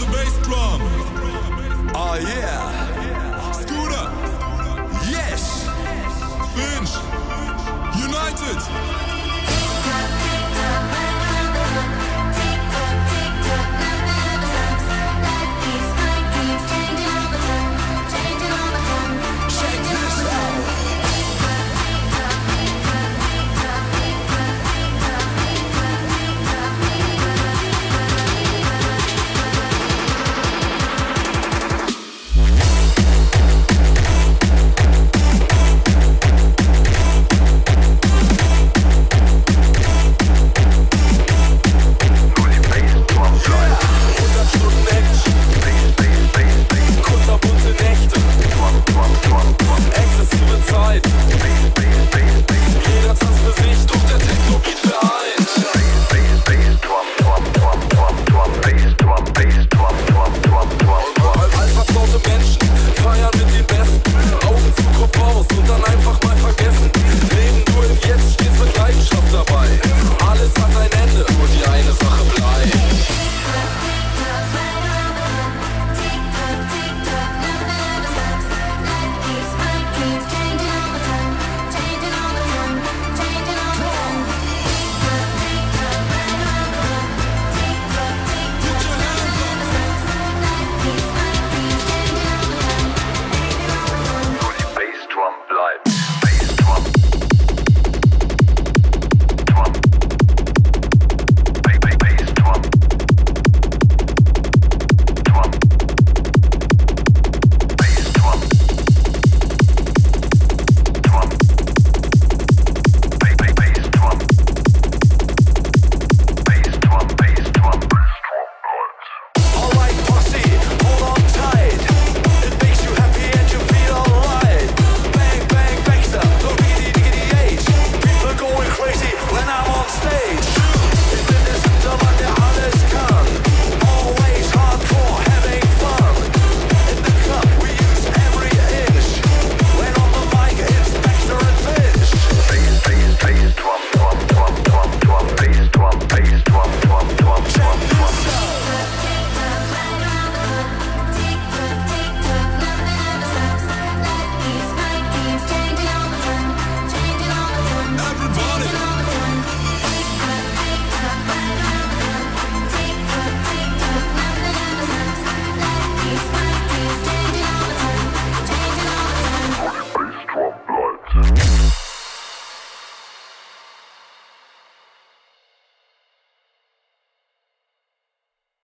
the bass drum. Oh yeah. Scooter. Yes. Finch. United.